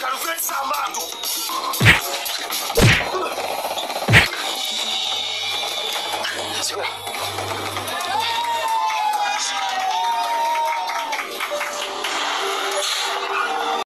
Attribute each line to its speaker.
Speaker 1: quero ver desarmado!
Speaker 2: Segura.